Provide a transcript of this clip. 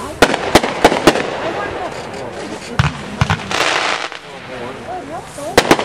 Oh, that's so